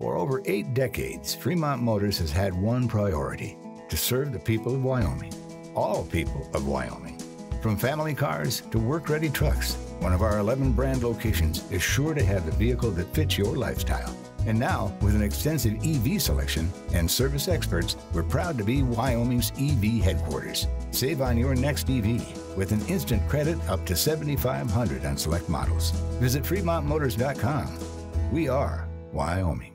For over eight decades, Fremont Motors has had one priority to serve the people of Wyoming. All people of Wyoming. From family cars to work ready trucks, one of our 11 brand locations is sure to have the vehicle that fits your lifestyle. And now, with an extensive EV selection and service experts, we're proud to be Wyoming's EV headquarters. Save on your next EV with an instant credit up to $7,500 on select models. Visit FremontMotors.com. We are Wyoming.